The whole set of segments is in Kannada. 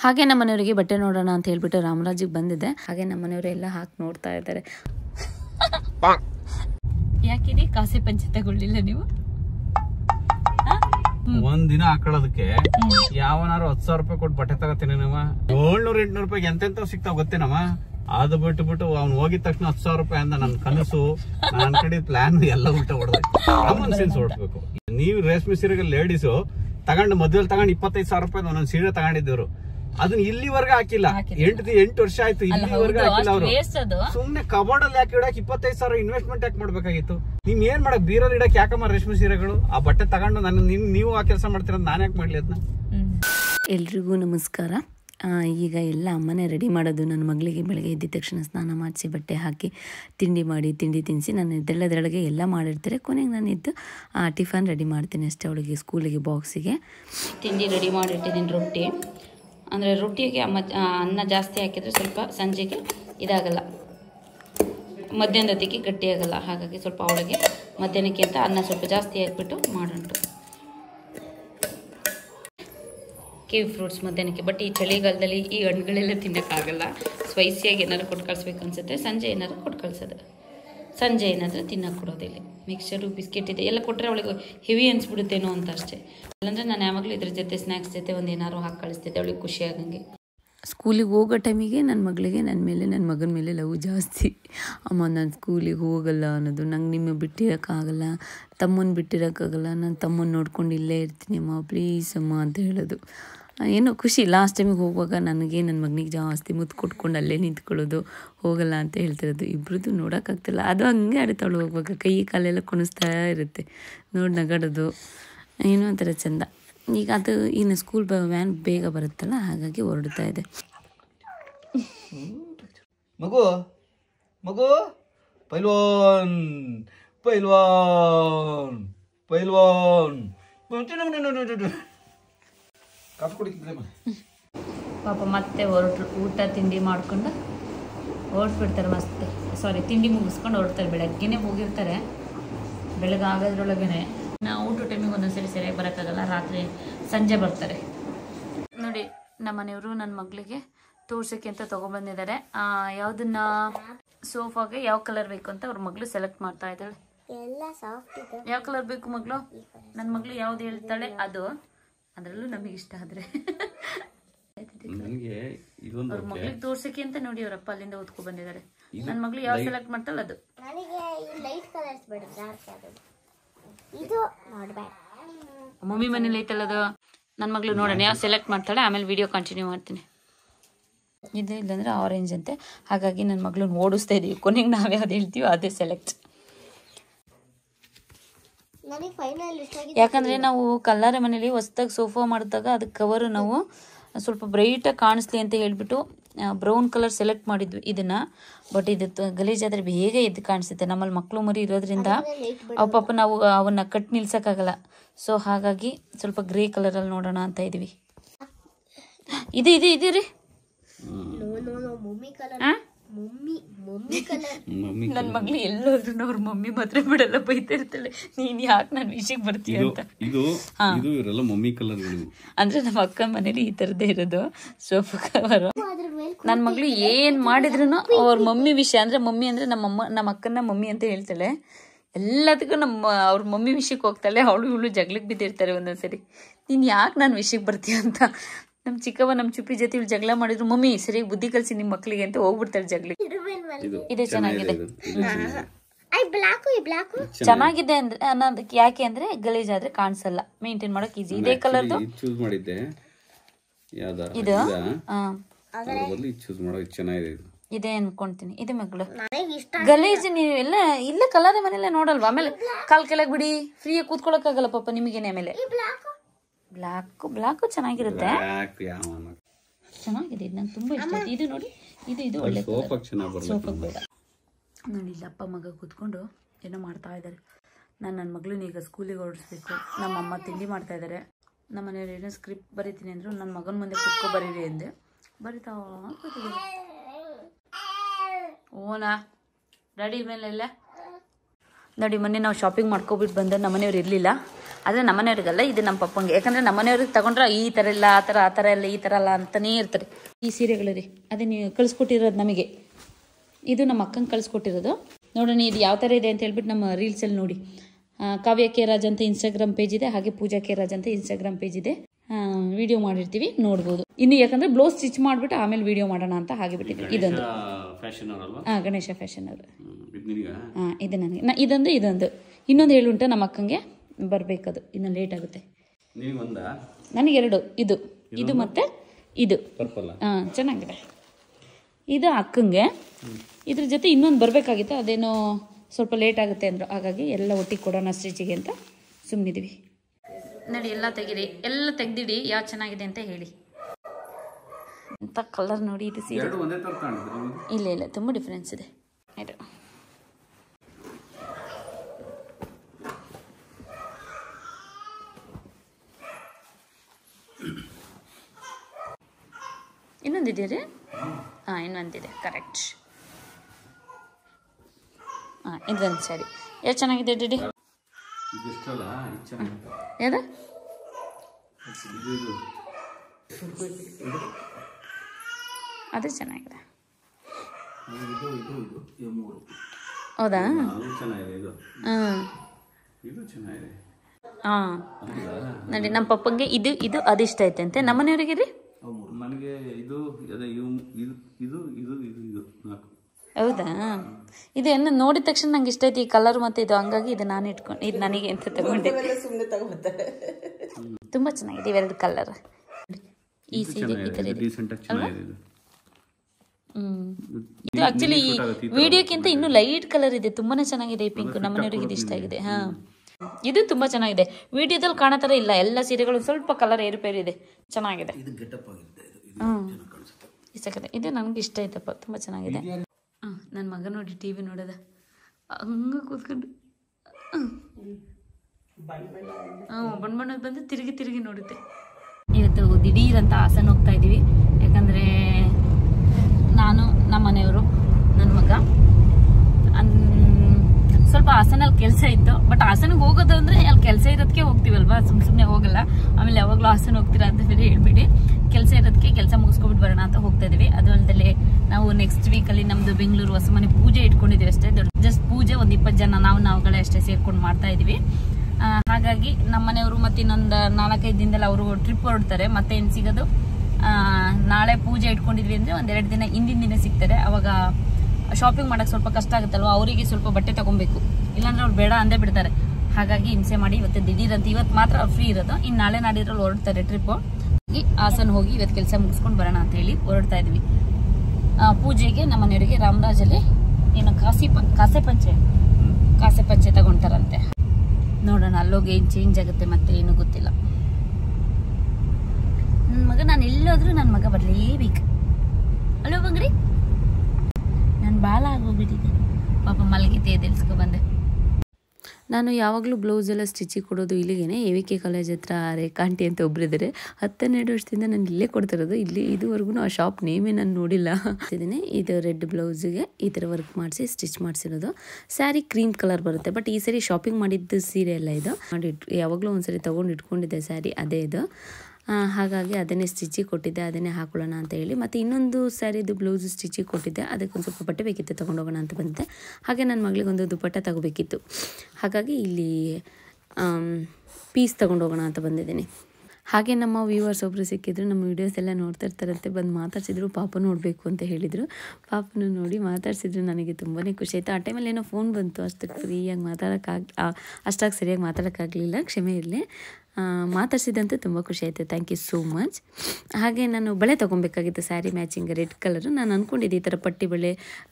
ಹಾಗೆ ನಮ್ಮ ಮನೆಯವರಿಗೆ ಬಟ್ಟೆ ನೋಡೋಣ ಅಂತ ಹೇಳ್ಬಿಟ್ಟು ರಾಮರಾಜಿಗೆ ಬಂದಿದೆ ಹಾಗೆ ನಮ್ಮ ಮನೆಯವರೆಲ್ಲ ಹಾಕಿ ನೋಡ್ತಾ ಇದ್ದಾರೆ. ಯಾಕಿರಿ ಕಾಸೆ ಪಂಚೆ ತಗೊಳ್ಳಿಲ್ಲ ನೀವು ಒಂದ್ ದಿನ ಹಾಕೊಳ್ಳೋದಕ್ಕೆ ಯಾವನಾರು ಹತ್ ಸಾವಿರ ರೂಪಾಯಿ ಕೊಟ್ಟು ಬಟ್ಟೆ ತಗೋತೀನಿ ನಮ್ಮ ಏಳ್ನೂರ ಎಂಟ್ನೂರು ರೂಪಾಯಿ ಎಂತೆಂತ ಸಿಗ್ತಾವ ಗೊತ್ತೇನಮ್ಮ ಅದು ಬಿಟ್ಟು ಬಿಟ್ಟು ಅವ್ನು ಹೋಗಿದ ತಕ್ಷಣ ಹತ್ತು ಸಾವಿರ ರೂಪಾಯಿ ಅಂದ ನನ್ ಕನಸು ನನ್ನ ಕಡೆ ಪ್ಲಾನ್ ಎಲ್ಲ ಉಲ್ಟ ಹೊಡೆದ. ಕಾಮನ್ ಸೆನ್ಸ್ ಹೊಡ್ಬೇಕು ನೀವು ರೇಷ್ಮೆ ಸೀರೆಗೆ ಲೇಡೀಸು ತಗೊಂಡು ಮದ್ವೆಲ್ ತಗೊಂಡು ಇಪ್ಪತ್ತೈದು ಸಾವಿರ ರೂಪಾಯಿ ಒಂದೊಂದು ಸೀರೆ ತಗೊಂಡಿದ್ದವ್ರು. ಅದನ್ನ ಇಲ್ಲಿವರೆಗೂ ಹಾಕಿಲ್ಲ. ಎಂಟು ಎಂಟು ವರ್ಷ ಆಯ್ತು ಇಲ್ಲಿವರೆಗೂ ಹಾಕಿಲ್ಲ ಅವರು. ಸುಮ್ನೆ ಕಬೋರ್ಡ್ ಅಲ್ಲಿ ಯಾಕೆ ಇಡಕ್ ಇಪ್ಪತ್ತೈದು ಸಾವಿರ ಇನ್ವೆಸ್ಟ್ಮೆಂಟ್ ಯಾಕೆ ಮಾಡ್ಬೇಕಾಗಿತ್ತು? ನೀನ್ ಏನ್ ಮಾಡಕ್ ಬೀರಲ್ಲಿ ಇಡಕ್ ಯಾಕಮ್ಮ ರೇಷ್ಮೆ ಸೀರೆಗಳು? ಆ ಬಟ್ಟೆ ತಗೊಂಡು ನಾನು ನಿಮ್ ನೀವು ಆ ಕೆಲಸ ಮಾಡ್ತೀರ ನಾನು ಯಾಕೆ ಮಾಡ್ಲಿ ಅದನ್ನ ಎಲ್ರಿಗೂ ನಮಸ್ಕಾರ. ಈಗ ಎಲ್ಲ ಅಮ್ಮನೇ ರೆಡಿ ಮಾಡೋದು. ನನ್ನ ಮಗಳಿಗೆ ಬೆಳಗ್ಗೆ ಎದ್ದ ತಕ್ಷಣ ಸ್ನಾನ ಮಾಡಿಸಿ ಬಟ್ಟೆ ಹಾಕಿ ತಿಂಡಿ ಮಾಡಿ ತಿಂಡಿ ತಿನ್ನಿಸಿ ನಾನು ಇದೆಲ್ಲದರೊಳಗೆ ಎಲ್ಲ ಮಾಡಿರ್ತಾರೆ. ಕೊನೆಗೆ ನಾನು ಇದ್ದು ಆ, ಟಿಫನ್ ರೆಡಿ ಮಾಡ್ತೀನಿ ಅಷ್ಟೇ ಅವಳಿಗೆ ಸ್ಕೂಲಿಗೆ ಬಾಕ್ಸಿಗೆ ತಿಂಡಿ ರೆಡಿ ಮಾಡಿರ್ತೀನಿ ರೊಟ್ಟಿ. ಅಂದರೆ ರೊಟ್ಟಿಗೆ ಅನ್ನ ಜಾಸ್ತಿ ಹಾಕಿದರೆ ಸ್ವಲ್ಪ ಸಂಜೆಗೆ ಇದಾಗಲ್ಲ. ಮಧ್ಯಾಹ್ನದೊತ್ತಿಗೆ ಗಟ್ಟಿಯಾಗಲ್ಲ ಹಾಗಾಗಿ ಸ್ವಲ್ಪ ಅವಳಿಗೆ ಮಧ್ಯಾಹ್ನಕ್ಕೆ ಅಂತ ಅನ್ನ ಸ್ವಲ್ಪ ಜಾಸ್ತಿ ಹಾಕಿಬಿಟ್ಟು ಮಾಡೋಣ ಕಿವಿ ಫ್ರೂಟ್ಸ್ ಮಧ್ಯಾಹ್ನಕ್ಕೆ. ಬಟ್ ಈ ಚಳಿಗಾಲದಲ್ಲಿ ಈ ಹಣ್ಣುಗಳೆಲ್ಲ ತಿನ್ನೋಕ್ಕಾಗಲ್ಲ. ಸ್ಪೈಸಿಯಾಗಿ ಏನಾದ್ರು ಕೊಟ್ಟು ಕಳಿಸ್ಬೇಕು ಅನ್ಸುತ್ತೆ. ಸಂಜೆ ಏನಾದ್ರು ಕೊಟ್ಟು ಕಳ್ಸೋದು. ಸಂಜೆ ಏನಾದರೂ ತಿನ್ನೋಕೆ ಕೊಡೋದಿಲ್ಲ ಮಿಕ್ಸರು ಬಿಸ್ಕೆಟ್ ಇದೆ. ಎಲ್ಲ ಕೊಟ್ಟರೆ ಅವಳಿಗೆ ಹೆವಿ ಅನಿಸ್ಬಿಡುತ್ತೇನೋ ಅಂತ ಅಷ್ಟೇ. ಇಲ್ಲಾಂದರೆ ನಾನು ಯಾವಾಗಲೂ ಇದ್ರ ಜೊತೆ ಸ್ನ್ಯಾಕ್ಸ್ ಜೊತೆ ಒಂದು ಏನಾದ್ರು ಹಾಕಿ ಕಳಿಸ್ತಿದ್ದೆ, ಅವಳಿಗೆ ಖುಷಿ ಆಗಂಗೆ. ಸ್ಕೂಲಿಗೆ ಹೋಗೋ ಟೈಮಿಗೆ ನನ್ನ ಮಗಳಿಗೆ ನನ್ನ ಮೇಲೆ ನನ್ನ ಮಗನ ಮೇಲೆ ಲವ್ ಜಾಸ್ತಿ. ಅಮ್ಮ, ನಾನು ಸ್ಕೂಲಿಗೆ ಹೋಗಲ್ಲ ಅನ್ನೋದು. ನಂಗೆ ನಿಮ್ಮ ಬಿಟ್ಟಿರೋಕ್ಕಾಗಲ್ಲ. ತಮ್ಮನ ಬಿಟ್ಟಿರೋಕ್ಕಾಗಲ್ಲ. ನಾನು ತಮ್ಮನ ನೋಡ್ಕೊಂಡು ಇಲ್ಲೇ ಇರ್ತೀನಿ ಅಮ್ಮ. ಪ್ಲೀಸ್ ಅಮ್ಮ ಅಂತ ಹೇಳೋದು. ಏನೋ ಖುಷಿ. ಲಾಸ್ಟ್ ಟೈಮಿಗೆ ಹೋಗುವಾಗ ನನಗೆ ನನ್ನ ಮಗನಿಗೆ ಜಾಸ್ತಿ ಮುತ್ತು ಕೊಟ್ಕೊಂಡು ಅಲ್ಲೇ ನಿಂತ್ಕೊಳ್ಳೋದು, ಹೋಗಲ್ಲ ಅಂತ ಹೇಳ್ತಿರೋದು. ಇಬ್ಬರದ್ದು ನೋಡೋಕ್ಕಾಗ್ತಿಲ್ಲ. ಅದು ಹಂಗೆ ಅಡಿತಾಳು ಹೋಗುವಾಗ. ಕೈ ಕಾಲೆಲ್ಲ ಕುಣಿಸ್ತಾ ಇರುತ್ತೆ. ನೋಡಿ ನಗಾಡೋದು. ಏನೋ ಒಂಥರ ಚಂದ. ಈಗ ಅದು ಇನ್ನು ಸ್ಕೂಲ್ ಬ ವ್ಯಾನ್ ಬೇಗ ಬರುತ್ತಲ್ಲ, ಹಾಗಾಗಿ ಹೊರಡ್ತಾ ಇದೆ. ಮಗು ಮಗು, ಪೈಲ್ವಾನ್ ಪೈಲ್ವಾನ್ ಪೈಲ್ವಾನ್. ಪಾಪ ಮತ್ತೆ ಹೊರಟ್ರು. ಊಟ ತಿಂಡಿ ಮಾಡ್ಕೊಂಡು ಹೊರಟ್ಬಿಡ್ತಾರೆ ಮಸ್ತ್. ಸಾರಿ ತಿಂಡಿ ಮುಗಿಸ್ಕೊಂಡು ಹೊರಡ್ತಾರೆ ಬೆಳಗ್ಗೆನೆ ಹೋಗಿರ್ತಾರೆ ಬೆಳಗ್ಗೆ ಆಗೋದ್ರೊಳಗೇನೆ. ನಾವು ಊಟ ಟೈಮಿಗೆ ಒಂದೊಂದ್ಸರಿ ಸರಿಯಾಗಿ ಬರೋಕ್ಕಾಗಲ್ಲ. ರಾತ್ರಿ ಸಂಜೆ ಬರ್ತಾರೆ. ನೋಡಿ ನಮ್ಮ ಮನೆಯವರು ನನ್ನ ಮಗಳಿಗೆ ತೋರ್ಸಕ್ಕೆ ಅಂತ ತೊಗೊಬಂದಿದ್ದಾರೆ ಯಾವುದನ್ನ ಸೋಫಾಗೆ ಯಾವ ಕಲರ್ ಬೇಕು ಅಂತ ಅವ್ರ ಮಗಳು ಸೆಲೆಕ್ಟ್ ಮಾಡ್ತಾ ಇದ್ದಾಳೆ. ಎಲ್ಲ ಸಾಫ್ಟ್ ಇದೆ. ಯಾವ ಕಲರ್ ಬೇಕು ಮಗಳು? ನನ್ನ ಮಗಳು ಯಾವ್ದು ಹೇಳ್ತಾಳೆ? ಅದು. ಅದರಲ್ಲೂ ನಮಗೆ ಇಷ್ಟ ಆದ್ರೆ. ನನಗೆ ಇದೊಂದು ಅವ್ರ ಮಗಳಿಗೆ ತೋರ್ಸಕ್ಕೆ ಅಂತ ನೋಡಿ ಅವರಪ್ಪ ಅಲ್ಲಿಂದ ಓದ್ಕೊ ಬಂದಿದ್ದಾರೆ. ನನ್ನ ಮಗಳು ಯಾವ ಸೆಲೆಕ್ಟ್ ಮಾಡ್ತಾಳ ಅದು? ನನಗೆ ಈ ಲೈಟ್ ಕಲರ್ಸ್ ಬೇಡ ಡಾರ್ಕ್ ಯಾವುದು? ಇದು ನೋಡ್ಬೇಡ. ಮಮ್ಮಿ ಮನೇಲಿ ಐತಲ್ಲ ಅದು. ನನ್ನ ಮಗಳು ನೋಡೋಣ ಯಾವ ಸೆಲೆಕ್ಟ್ ಮಾಡ್ತಾಳೆ ಆಮೇಲೆ ವಿಡಿಯೋ ಕಂಟಿನ್ಯೂ ಮಾಡ್ತೀನಿ. ಇದು ಇಲ್ಲಂದ್ರೆ ಆರೆಂಜ್ ಅಂತೆ. ಹಾಗಾಗಿ ನನ್ನ ಮಗಳನ್ನ ಓಡಿಸ್ತಾ ಇದೀವಿ. ಕೊನೆಗೆ ನಾವು ಯಾವ್ದು ಹೇಳ್ತೀವೋ ಅದೇ ಸೆಲೆಕ್ಟ್ ನನಗೆ ಫೈನಲ್ ಇಷ್ಟ ಆಗಿದೆ ಯಾಕಂದ್ರೆ ನಾವು ಕಲ್ಲಾರ ಮನೇಲಿ ಹೊಸ್ದಾಗಿ ಸೋಫಾ ಮಾಡಿದಾಗ ಅದಕ್ಕೆ ಕವರು ನಾವು ಸ್ವಲ್ಪ ಬ್ರೈಟಾಗಿ ಕಾಣಿಸ್ಲಿ ಅಂತ ಹೇಳಿಬಿಟ್ಟು ಬ್ರೌನ್ ಕಲರ್ ಸೆಲೆಕ್ಟ್ ಮಾಡಿದ್ವಿ ಇದನ್ನ. ಬಟ್ ಇದು ಗಲೀಜಾದ್ರೆ ಬೇಗ ಎದ್ದು ಕಾಣಿಸುತ್ತೆ. ನಮ್ಮಲ್ಲಿ ಮಕ್ಕಳು ಮರಿ ಇರೋದ್ರಿಂದ ಅವು ಪಾಪ ನಾವು ಅವನ್ನ ಕಟ್ ನಿಲ್ಸೋಕ್ಕಾಗಲ್ಲ. ಸೊ ಹಾಗಾಗಿ ಸ್ವಲ್ಪ ಗ್ರೇ ಕಲರಲ್ಲಿ ನೋಡೋಣ ಅಂತ ಇದೀವಿ ಇದು ಇದು ಇದು ರೀ. No mummy? Mummy colour mummy ನನ್ನ ಮಗಳು ಎಲ್ಲೋದ್ರು ಅವ್ರ ಮಮ್ಮಿ ಮಾತ್ರ ಬಿಡಲ್ಲ ಬೈತಾ ಇರ್ತಾಳೆ. ನೀನ್ ಯಾಕೆ ನನ್ನ ವಿಷಯಕ್ಕೆ ಬರ್ತೀಯ ಅಂತ. ಇದು ಇದು ಇವರೆಲ್ಲ ಮಮ್ಮಿ ಕಲರ್ಗಳು. ಅಂದ್ರೆ ನಮ್ಮ ಅಕ್ಕ ಮನೇಲಿ ಈ ತರದೇ ಇರೋದು ಸೋಫಾ ಕವರ್. ನನ್ನ ಮಗಳು ಏನ್ ಮಾಡಿದ್ರು ಅವ್ರ ಮಮ್ಮಿ ವಿಷಯ ಅಂದ್ರೆ ಮಮ್ಮಿ ಅಂದ್ರೆ ನಮ್ಮಮ್ಮ ನಮ್ಮ ಅಕ್ಕನ ಮಮ್ಮಿ ಅಂತ ಹೇಳ್ತಾಳೆ. ಎಲ್ಲದಕ್ಕೂ ನಮ್ಮ ಅವ್ರ ಮಮ್ಮಿ ವಿಷಯಕ್ಕೆ ಹೋಗ್ತಾಳೆ ಅವಳು ಇವಳು ಜಗಳಕ್ಕೆ ಬಿದ್ದಿರ್ತಾರೆ ಒಂದೊಂದ್ಸರಿ. ನೀನ್ ಯಾಕೆ ನಾನು ವಿಷಯಕ್ಕೆ ಬರ್ತೀಯ ಅಂತ. ನಮ್ಮ ಚಿಕ್ಕವ ನಮ್ಮ ಚುಪ್ಪಿ ಜೊತೆ ಇವ್ಳು ಜಗಳ ಮಾಡಿದ್ರು ಮಮ್ಮಿ ಸರಿ ಬುದ್ಧಿ ಕಲ್ಸಿ ನಿಮ್ಮ ಮಕ್ಕಳಿಗೆ ಅಂತ ಹೋಗ್ಬಿಡ್ತಾರೆ ಜಗಳ ಇದೆ ಚೆನ್ನಾಗಿದೆ. ಚೆನ್ನಾಗಿದೆ ಅಂದ್ರೆ ಅನ್ನೋದಕ್ಕೆ ಯಾಕೆ ಅಂದ್ರೆ ಗಲೀಜಾದ್ರೆ ಕಾಣಿಸಲ್ಲ. ಮೇಂಟೈನ್ ಮಾಡಕ್ ಈಸಿ ಇದೇ ಕಲರ್ದು ಚೂಸ್ ಮಾಡಿದ್ದೆ. ಇದು? ಚೂಸ್ ಮಾಡೋ ಇದು ಚೆನ್ನಾಗಿದೆ ಇದು. ಇದೇ ಅನ್ಕೊಂತೀನಿ. ಇದೆ ಮಗಳು. ನನಗೆ ಇಷ್ಟ ಗಲೀಜ್ ನೀವು ಎಲ್ಲ ಇಲ್ಲೇ ಕಲರ್ ಮನೆಯಲ್ಲ ನೋಡಲ್ವಾ? ಆಮೇಲೆ ಕಾಲ್ ಕೆಳಗ್ ಬಿಡಿ. ಫ್ರೀಯಾಗಿ ಕೂತ್ಕೊಳಕ್ಕಾಗಲ್ಲ ಪಾಪ ನಿಮಗೇನೆ ಆಮೇಲೆ. ಬ್ಲಾಕು ಬ್ಲಾಕ್ ಚೆನ್ನಾಗಿರುತ್ತೆ. ಚೆನ್ನಾಗಿದೆ ಇದು ನಂಗೆ ತುಂಬಾ ಇಷ್ಟ. ಆಯ್ತು ಇದು ನೋಡಿ ಇದು ಇದು ಒಳ್ಳೆ ಸೋಫಾ ಬೇಡ. ನೋಡಿ ಇಲ್ಲಿ ಅಪ್ಪ ಮಗ ಕೂತ್ಕೊಂಡು ಏನೋ ಮಾಡ್ತಾ ಇದ್ದಾರೆ. ನಾನು ನನ್ನ ಮಗಳನ್ನ ಈಗ ಸ್ಕೂಲಿಗೆ ನಮ್ಮ ಅಮ್ಮ ತಿಂಡಿ ಮಾಡ್ತಾ ಇದ್ದಾರೆ. ನಮ್ಮ ಮನೆಯವ್ರು ಏನೋ ಸ್ಕ್ರಿಪ್ಟ್ ಬರೀತೀನಿ ಅಂದರು ನನ್ನ ಮಗನ ಮುಂದೆ ಕುತ್ಕೊ ಬರೀರಿ ಅಂದೆ. ಬರಿತಾ ಕೂತಿದ್ದೀನಿ ಓನಾ ರೆಡಿ ಮೇಲೆ ಎಲ್ಲ? ನೋಡಿ ಮೊನ್ನೆ ನಾವು ಶಾಪಿಂಗ್ ಮಾಡ್ಕೊಬಿಟ್ಟು ಬಂದ ನಮ್ಮ ಮನೆಯವ್ರು ಇರಲಿಲ್ಲ. ಆದರೆ ನಮ್ಮನೆಯವ್ರಿಗಲ್ಲ ಇದು ನಮ್ಮ ಪಪ್ಪಂಗೆ. ಯಾಕಂದರೆ ನಮ್ಮನೆಯವ್ರಿಗೆ ತಗೊಂಡ್ರೆ ಈ ಥರ ಇಲ್ಲ ಆ ಥರ ಆ ಥರ ಇಲ್ಲ ಈ ಥರ ಅಲ್ಲ ಅಂತಲೇ ಇರ್ತಾರೆ. ಈ ಸೀರೆಗಳು ರೀ ಅದೇ ನೀವು ಕಳಿಸ್ಕೊಟ್ಟಿರೋದು ನಮಗೆ. ಇದು ನಮ್ಮ ಅಕ್ಕಂಗೆ ಕಳಿಸ್ಕೊಟ್ಟಿರೋದು. ನೋಡೋಣ ಇದು ಯಾವ ಥರ ಇದೆ ಅಂತ ಹೇಳ್ಬಿಟ್ಟು ನಮ್ಮ ರೀಲ್ಸಲ್ಲಿ ನೋಡಿ. ಕಾವ್ಯ ಕೆ ರಾಜ್ ಅಂತ ಇನ್ಸ್ಟಾಗ್ರಾಮ್ ಪೇಜ್ ಇದೆ ಹಾಗೆ ಪೂಜಾ ಕೆ ರಾಜ್ ಅಂತ ಇನ್ಸ್ಟಾಗ್ರಾಮ್ ಪೇಜ್ ಇದೆ. ವಿಡಿಯೋ ಮಾಡಿರ್ತೀವಿ ನೋಡ್ಬೋದು. ಇನ್ನು ಯಾಕಂದ್ರೆ ಬ್ಲೌಸ್ ಸ್ಟಿಚ್ ಮಾಡಿಬಿಟ್ಟು ಆಮೇಲೆ ವಿಡಿಯೋ ಮಾಡೋಣ ಅಂತ ಹಾಗೆ ಬಿಟ್ಟಿದ್ವಿ. ಇದೊಂದು. ಹಾಂ ಗಣೇಶ ಫ್ಯಾಷನ್ ಅವರು. ಇದು ನಿನಗ? ಹಾಂ ಇದು ನನಗೆ. ನಾ ಇದೊಂದು ಇದೊಂದು. ಇನ್ನೊಂದು ಹೇಳುಂಟ ನಮ್ಮ ಅಕ್ಕಂಗೆ. ಬರಬೇಕದು. ಇನ್ನು ಲೇಟ್ ಆಗುತ್ತೆ. ನನಗೆ ಎರಡು. ಇದು. ಇದು ಮತ್ತು ಇದು. ಪರ್ಪಲ್ ಹಾಂ ಚೆನ್ನಾಗಿದೆ. ಇದು ಅಕ್ಕಂಗೆ. ಇದ್ರ ಜೊತೆ ಇನ್ನೊಂದು ಬರಬೇಕಾಗಿತ್ತು. ಅದೇನೋ ಸ್ವಲ್ಪ ಲೇಟ್ ಆಗುತ್ತೆ ಅಂದರು. ಹಾಗಾಗಿ ಎಲ್ಲ ಒಟ್ಟಿಗೆ ಕೊಡೋಣ ಸ್ಟಿಚಿಗೆ ಅಂತ ಸುಮ್ಮನಿದ್ವಿ ನೋಡಿ ಎಲ್ಲ ತೆಗೀರಿ. ಎಲ್ಲ ತೆಗ್ದಿಡಿ. ಯಾವ ಚೆನ್ನಾಗಿದೆ ಅಂತ ಹೇಳಿ. ಅಂತ ಕಲರ್ ನೋಡಿ ಇದು ಸೀರೆ. ಎರಡು ಒಂದೇ ತರ ಕಾಣಿದ್ರು ಇಲ್ಲ ಇಲ್ಲ. ತುಂಬ ಡಿಫ್ರೆನ್ಸ್ ಇದೆ. ಆಯ್ತು. ಇನ್ನೊಂದಿದೆ ರೀ ಹಾಂ ಇನ್ನೊಂದಿದೆ. ಕರೆಕ್ಟ್ ಹಾಂ ಇದೊಂದು ಸರಿ. ಎಷ್ಟು ಚೆನ್ನಾಗಿದೆ ಡಿಡಿ? ಯಾವ್ದು? ಅದು ಚೆನ್ನಾಗಿದೆ. ಹೌದಾ? ಹಾಂ? ನೋಡಿ ನಮ್ಮ ಪಪ್ಪಂಗೆ ಇದು ಇದು ಅದಿಷ್ಟ ಐತೆ ಅಂತೆ ನಮ್ಮನೆಯವರಿಗೆ ರೀ. ನನಗೆ ಇದು ಅದೇ ಇವು ಇದು ಇದು ಇದು ಇದು ಇದು ನಾಲ್ಕು. ಹೌದಾ? ಇದು ಏನು ನೋಡಿದ ತಕ್ಷಣ ನಂಗೆ ಇಷ್ಟ ಐತಿ ಈ ಕಲರ್ ಮತ್ತೆ ಇದು. ಹಂಗಾಗಿ ಇದು ನಾನು ಇಟ್ಕೊಂಡು ಇದು ನನಗೆ ಅಂತ ತಗೊಂಡೆ. ತುಂಬಾ ಚೆನ್ನಾಗಿದೆ ಇವೆರಡು ಕಲರ್ ಈ ಸೀರೆ ಈ ಥರ ಇದೆ ಡೀಸೆಂಟ್ ಆಗಿ ಚೆನ್ನಾಗಿದೆ ಇದು. ಹ್ಮ್. ಇದು ಆಕ್ಚುಲಿ ವಿಡಿಯೋಕ್ಕಿಂತ ಇನ್ನೂ ಲೈಟ್ ಕಲರ್ ಇದೆ. ತುಂಬಾನೇ ಚೆನ್ನಾಗಿದೆ ಈ ಪಿಂಕ್ ನಮ್ಮನೆಯವರಿಗೆ ಇದು ಇಷ್ಟ ಆಗಿದೆ. ಹಾ. ಇದು ತುಂಬಾ ಚೆನ್ನಾಗಿದೆ. ವಿಡಿಯೋದಲ್ಲಿ ಕಾಣೋ ಥರ ಇಲ್ಲ. ಎಲ್ಲ ಸೀರೆಗಳು ಸ್ವಲ್ಪ ಕಲರ್ ಏರುಪೇರು ಇದೆ. ಚೆನ್ನಾಗಿದೆ. ಇದು ಇಷ್ಟ ಇದು ನನಗೆ ಇಷ್ಟ ಆಯ್ತಪ್ಪ. ತುಂಬ ಚೆನ್ನಾಗಿದೆ. ಹಾಂ ನನ್ನ ಮಗ ನೋಡಿ ಟಿ ವಿ ನೋಡೋದ. ಹಂಗೆ ಕೂತ್ಕೊಂಡು ಹಾಂ ಬಣ್ಣ ಬಣ್ಣದ ಬಂದು ತಿರುಗಿ ತಿರುಗಿ ನೋಡುತ್ತೆ. ಇವತ್ತು ದಿಢೀರಂತ ಅಂತ ಹಾಸನ ಹೋಗ್ತಾ ಇದ್ದೀವಿ ಯಾಕಂದರೆ ನಾನು ನಮ್ಮ ಮನೆಯವರು ನನ್ನ ಮಗ. ಅನ್- ಸ್ವಲ್ಪ ಹಾಸನಲ್ಲಿ ಕೆಲಸ ಇತ್ತು. ಬಟ್ ಹಾಸನಿಗೆ ಹೋಗೋದು ಅಂದರೆ ಅಲ್ಲಿ ಕೆಲಸ ಇರೋದಕ್ಕೆ ಹೋಗ್ತೀವಲ್ವಾ? ಸುಮ್ ಸುಮ್ಮನೆ ಹೋಗಲ್ಲ. ಆಮೇಲೆ ಯಾವಾಗಲೂ ಹಾಸನ ಹೋಗ್ತೀರಾ ಅಂತ ಹೇಳಿ ಹೇಳ್ಬಿಡಿ. ಕೆಲಸ ಇರೋದಕ್ಕೆ ಕೆಲಸ ಮುಗಿಸ್ಕೊಬಿಟ್ಟು ಬರೋಣ ಅಂತ ಹೋಗ್ತಾ ಇದೀವಿ ಅದು ಅಲ್ಲದೆ ನಾವು ನೆಕ್ಸ್ಟ್ ವೀಕಲ್ಲಿ ನಮ್ಮದು ಬೆಂಗಳೂರು ಹೊಸಮನೆ ಪೂಜೆ ಇಟ್ಕೊಂಡಿದ್ದೀವಿ ಅಷ್ಟೇ. ದೊಡ್ಡ ಜಸ್ಟ್ ಪೂಜೆ ಒಂದು ಇಪ್ಪತ್ತು ಜನ ನಾವು, ನಾವುಗಳೇ ಅಷ್ಟೇ ಸೇರ್ಕೊಂಡು ಮಾಡ್ತಾ ಇದೀವಿ ಹಾಗಾಗಿ ನಮ್ಮ ಮನೆಯವರು ಮತ್ತೆ ಇನ್ನೊಂದು ನಾಲ್ಕೈದು ದಿನದಲ್ಲಿ ಅವರು ಟ್ರಿಪ್ ಹೊರಡ್ತಾರೆ. ಮತ್ತೆ ಏನು ಸಿಗೋದು? ನಾಳೆ ಪೂಜೆ ಇಟ್ಕೊಂಡಿದ್ವಿ ಅಂದರೆ ಒಂದೆರಡು ದಿನ ಹಿಂದಿನ ದಿನ ಸಿಗ್ತಾರೆ ಅವಾಗ ಶಾಪಿಂಗ್ ಮಾಡಕ್ಕೆ ಸ್ವಲ್ಪ ಕಷ್ಟ ಆಗುತ್ತಲ್ವ? ಅವರಿಗೆ ಸ್ವಲ್ಪ ಬಟ್ಟೆ ತಗೊಬೇಕು. ಇಲ್ಲಾಂದ್ರೆ ಅವ್ರು ಬೇಡ ಅಂದೇ ಬಿಡ್ತಾರೆ. ಹಾಗಾಗಿ ಹಿಂಸೆ ಮಾಡಿ ಇವತ್ತು ದಿಢೀರಂತ ಇವತ್ತು ಮಾತ್ರ ಫ್ರೀ ಇರೋದು. ಇನ್ನು ನಾಳೆ ನಾಡಿದ್ರಲ್ಲಿ ಹೊರಡ್ತಾರೆ ಟ್ರಿಪ್ಪು ಹಾಸನ ಹೋಗಿ ಇವತ್ತು ಕೆಲಸ ಮುಗಿಸ್ಕೊಂಡು ಬರೋಣ ಅಂತ ಹೇಳಿ ಹೊರಡ್ತಾ ಇದ್ವಿ. ಪೂಜೆಗೆ ನಮ್ಮ ಮನೆಯವರಿಗೆ ರಾಮರಾಜಲ್ಲಿ ಏನು ಕಾಸಿ ಪ, ಕಾಸೆ ಪಂಚೆ. ಕಾಸೆ ಪಂಚೆ ತಗೊಂತಾರಂತೆ. ನೋಡೋಣ, ಅಲ್ಲೋಗಿ ಏನು ಚೇಂಜ್ ಆಗುತ್ತೆ ಮತ್ತೆ ಏನು ಗೊತ್ತಿಲ್ಲ. ನನ್ನ ಮಗ, ನಾನು ಎಲ್ಲೋದ್ರೂ ನನ್ನ ಮಗ ಬರಲೇಬೇಕು. ಅಲ್ಲೋ ಬಂಗ್ರಿ? ನಾನು ಬಾಲ ಆಗೋಗ್ಬಿಟ್ಟಿದ್ದೆ ಪಾಪ ಮಲಗಿದ್ದೆ ಎದ್ದೇಳ್ಸ್ಕೊ ಬಂದೆ. ನಾನು ಯಾವಾಗಲೂ ಬ್ಲೌಸ್ ಎಲ್ಲ ಸ್ಟಿಚಿಗೆ ಕೊಡೋದು ಇಲ್ಲಿಗೇನೆ, ಎ ವಿ ಕೆ ಕಾಲೇಜ್ ಹತ್ರ ರೇಖಾಂಟಿ ಅಂತ ಒಬ್ಬರಿದ್ದಾರೆ ಹತ್ತೆರಡು ವರ್ಷದಿಂದ ನಾನು ಇಲ್ಲೇ ಕೊಡ್ತಿರೋದು. ಇಲ್ಲಿ ಇದುವರೆಗೂ ಆ ಶಾಪ್ ನೇಮೇ ನಾನು ನೋಡಿಲ್ಲ. ಇದನ್ನೇ ಇದು ರೆಡ್ ಬ್ಲೌಸಿಗೆ ಈ ಥರ ವರ್ಕ್ ಮಾಡಿಸಿ ಸ್ಟಿಚ್ ಮಾಡಿಸಿರೋದು. ಸ್ಯಾರಿ ಕ್ರೀಮ್ ಕಲರ್ ಬರುತ್ತೆ. ಬಟ್ ಈ ಸರಿ ಶಾಪಿಂಗ್ ಮಾಡಿದ್ದು ಸೀರೆ ಎಲ್ಲ ಇದು. ಮಾಡಿ ಯಾವಾಗಲೂ ಒಂದ್ಸರಿ ತೊಗೊಂಡು ಇಟ್ಕೊಂಡಿದ್ದೆ ಸ್ಯಾರಿ ಅದೇ ಇದು. ಹಾಗಾಗಿ ಅದನ್ನೇ ಸ್ಟಿಚಿಗೆ ಕೊಟ್ಟಿದ್ದೆ, ಅದನ್ನೇ ಹಾಕೊಳ್ಳೋಣ ಅಂತ ಹೇಳಿ. ಮತ್ತು ಇನ್ನೊಂದು ಸ್ಯಾರಿದು ಬ್ಲೌಸ್ ಸ್ಟಿಚಿಗೆ ಕೊಟ್ಟಿದ್ದೆ, ಅದಕ್ಕೆ ಒಂದು ಸ್ವಲ್ಪ ಬಟ್ಟೆ ಬೇಕಿತ್ತು, ತೊಗೊಂಡೋಗೋಣ ಅಂತ ಬಂದಿದ್ದೆ. ಹಾಗೆ ನನ್ನ ಮಗಳಿಗೆ ಒಂದು ದುಪಟ್ಟ ತಗೋಬೇಕಿತ್ತು. ಹಾಗಾಗಿ ಇಲ್ಲಿ ಪೀಸ್ ತೊಗೊಂಡೋಗೋಣ ಅಂತ ಬಂದಿದ್ದೀನಿ. ಹಾಗೆ ನಮ್ಮ ವ್ಯೂವರ್ಸ್ ಒಬ್ಬರು ಸಿಕ್ಕಿದ್ರು, ನಮ್ಮ ವೀಡಿಯೋಸ್ ಎಲ್ಲ ನೋಡ್ತಾ ಇರ್ತಾರಂತೆ, ಬಂದು ಮಾತಾಡ್ಸಿದ್ರು, ಪಾಪ ನೋಡಬೇಕು ಅಂತ ಹೇಳಿದರು. ಪಾಪನ ನೋಡಿ ಮಾತಾಡ್ಸಿದ್ರು, ನನಗೆ ತುಂಬಾ ಖುಷಿ ಆಯಿತು. ಆ ಟೈಮಲ್ಲಿ ಏನೋ ಫೋನ್ ಬಂತು ಅಷ್ಟಕ್ಕೆ ಫ್ರೀಯಾಗಿ ಮಾತಾಡೋಕ್ಕಾಗಿ ಅಷ್ಟಾಗಿ ಸರಿಯಾಗಿ ಮಾತಾಡೋಕ್ಕಾಗಲಿಲ್ಲ, ಕ್ಷಮೆ ಇರಲಿ. ಮಾತಾಡ್ಸಿದಂತೆ ತುಂಬ ಖುಷಿ ಆಯಿತು. ಥ್ಯಾಂಕ್ ಯು ಸೋ ಮಚ್ ಹಾಗೆ ನಾನು ಬಳೆ ತೊಗೊಬೇಕಾಗಿತ್ತು ಸ್ಯಾರಿ ಮ್ಯಾಚಿಂಗ್ ರೆಡ್ ಕಲರು ನಾನು ಅಂದ್ಕೊಂಡಿದ್ದೆ ಈ ಥರ ಪಟ್ಟಿ ಬಳೆ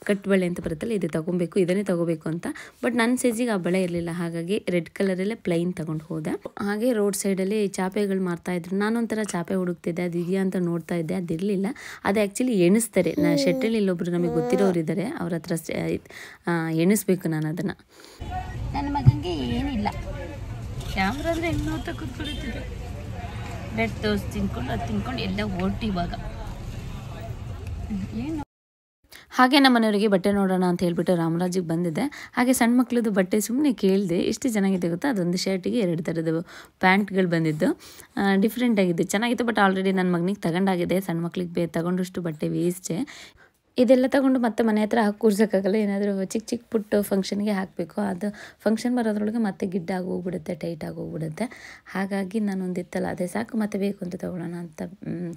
ಕಟ್ ಬಳೆ ಅಂತ ಬರುತ್ತಲ್ಲ ಇದು ತೊಗೊಬೇಕು ಇದನ್ನೇ ತೊಗೋಬೇಕು ಅಂತ. ಬಟ್ ನನ್ನ ಸೈಜಿಗೆ ಆ ಬಳೆ ಇರಲಿಲ್ಲ. ಹಾಗಾಗಿ ರೆಡ್ ಕಲರಲ್ಲೇ ಪ್ಲೈನ್ ತೊಗೊಂಡು ಹೋದೆ. ಹಾಗೆ ರೋಡ್ ಸೈಡಲ್ಲಿ ಚಾಪೆಗಳು ಮಾರ್ತಾಯಿದ್ರು ನಾನೊಂಥರ ಚಾಪೆ ಹುಡುಕ್ತಿದ್ದೆ ಅದು ಇದೆಯಾ ಅಂತ ನೋಡ್ತಾ ಇದ್ದೆ ಅದಿರಲಿಲ್ಲ ಅದು ಆ್ಯಕ್ಚುಲಿ ಎಣಿಸ್ತಾರೆ. ನಾ ಶೆಟ್ಟಲ್ಲಿ ಇಲ್ಲೊಬ್ರು ನಮಗೆ ಗೊತ್ತಿರೋರು ಇದ್ದಾರೆ ಅವ್ರ ಹತ್ರ ಎಣಿಸ್ಬೇಕು ನಾನು ಅದನ್ನು. ನನ್ನ ಮಗನಿಗೆ ಏನಿಲ್ಲ. ಕ್ಯಾಮ್ರಾ ಅಂದರೆ ಹೆಂಗೆ ನೋಡ್ತಾ ಕೂತ್ಕೊಳ್ಳುತ್ತಿದೆ ಬ್ರೆಡ್ ಟೋಸ್ಟ್ ತಿನ್ಕೊಂಡು, ಅದು ತಿನ್ಕೊಂಡು ಎಲ್ಲ ಹೊರ್ಟು ಇವಾಗ. ಏನು? ಹಾಗೆ ನಮ್ಮ ಮನೆಯವರಿಗೆ ಬಟ್ಟೆ ನೋಡೋಣ ಅಂತ ಹೇಳ್ಬಿಟ್ಟು ರಾಮರಾಜಿಗೆ ಬಂದಿದ್ದೆ. ಹಾಗೆ ಸಣ್ಣ ಮಕ್ಳದ್ದು ಬಟ್ಟೆ ಸುಮ್ಮನೆ ಕೇಳಿದೆ, ಎಷ್ಟು ಚೆನ್ನಾಗಿದೆ ಗೊತ್ತಾ? ಅದೊಂದು ಶರ್ಟಿಗೆ ಎರಡು ಥರದ ಪ್ಯಾಂಟ್ಗಳು ಬಂದಿದ್ದು. ಡಿಫ್ರೆಂಟ್ ಆಗಿದ್ದು. ಚೆನ್ನಾಗಿತ್ತು ಬಟ್ ಆಲ್ರೆಡಿ ನನ್ನ ಮಗನಿಗೆ ತಗೊಂಡಾಗಿದೆ. ಸಣ್ಣ ಮಕ್ಳಿಗೆ ಬೇ, ತಗೊಂಡಷ್ಟು ಬಟ್ಟೆ ವೇಸ್ಟೇ ಇದೆಲ್ಲ ತಗೊಂಡು ಮತ್ತೆ ಮನೆ ಹತ್ರ ಹಾಕಿ ಕೂರ್ಸೋಕ್ಕಾಗಲ್ಲ. ಏನಾದರೂ ಚಿಕ್ಕ ಚಿಕ್ಕ ಪುಟ್ಟ ಫಂಕ್ಷನ್ಗೆ ಹಾಕಬೇಕು. ಅದು ಫಂಕ್ಷನ್ ಬರೋದ್ರೊಳಗೆ ಮತ್ತೆ ಗಿಡ್ಡ ಹೋಗ್ಬಿಡುತ್ತೆ ಟೈಟ್ ಹೋಗ್ಬಿಡುತ್ತೆ ಹಾಗಾಗಿ ನಾನು ಒಂದಿತ್ತಲ್ಲ, ಅದೇ ಸಾಕು, ಮತ್ತೆ ಬೇಕು ಅಂತ ತೊಗೊಳ್ಳೋಣ ಅಂತ